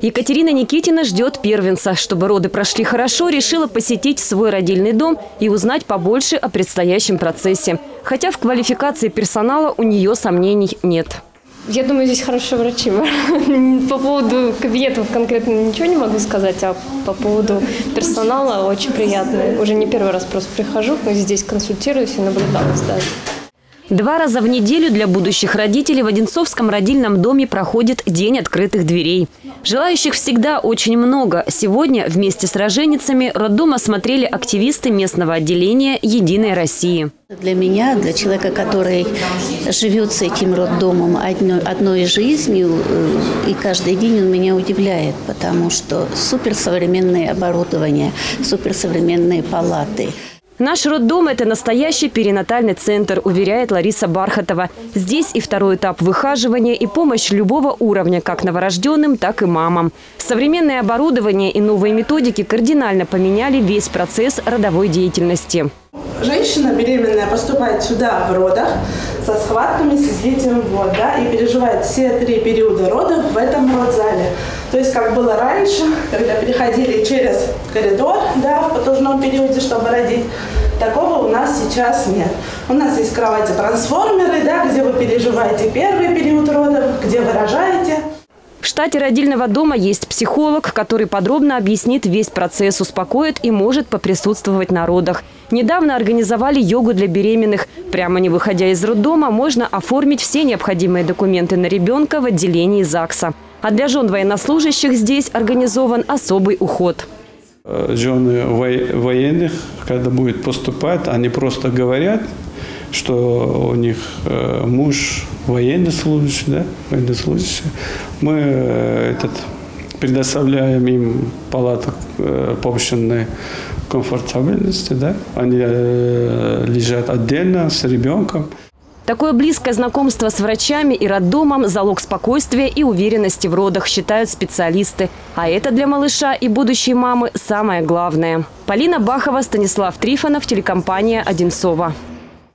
Екатерина Никитина ждет первенца. Чтобы роды прошли хорошо, решила посетить свой родильный дом и узнать побольше о предстоящем процессе. Хотя в квалификации персонала у нее сомнений нет. Я думаю, здесь хорошие врачи. По поводу кабинетов конкретно ничего не могу сказать, а по поводу персонала очень приятно. Уже не первый раз просто прихожу, здесь консультируюсь и наблюдалась даже. Два раза в неделю для будущих родителей в Одинцовском родильном доме проходит День открытых дверей. Желающих всегда очень много. Сегодня вместе с роженицами роддом осмотрели активисты местного отделения «Единой России». Для меня, для человека, который живет с этим роддомом одной, одной жизнью, э, и каждый день он меня удивляет, потому что суперсовременное оборудование, суперсовременные палаты – Наш роддом – это настоящий перинатальный центр, уверяет Лариса Бархатова. Здесь и второй этап выхаживания, и помощь любого уровня, как новорожденным, так и мамам. Современное оборудование и новые методики кардинально поменяли весь процесс родовой деятельности. Женщина беременная поступает сюда в родах со схватками, с излитием вод, да, и переживает все три периода родов в этом родзале. То есть, как было раньше, когда переходили через коридор, да, в потужном периоде, чтобы родить, такого у нас сейчас нет. У нас есть кровати-трансформеры, да, где вы переживаете первый период родов, где вы рожаете. В штате родильного дома есть психолог, который подробно объяснит весь процесс, успокоит и может поприсутствовать на родах. Недавно организовали йогу для беременных. Прямо не выходя из роддома, можно оформить все необходимые документы на ребенка в отделении ЗАГСа. А для жен военнослужащих здесь организован особый уход. Жены военных, когда будут поступать, они просто говорят, что у них э, муж военнослужащий, да, военнослужащий. Мы э, этот, предоставляем им палату э, повышенной комфортабельности, да. Они лежат отдельно с ребенком. Такое близкое знакомство с врачами и роддомом – залог спокойствия и уверенности в родах, считают специалисты. А это для малыша и будущей мамы самое главное. Полина Бахова, Станислав Трифонов, телекомпания «Одинцова».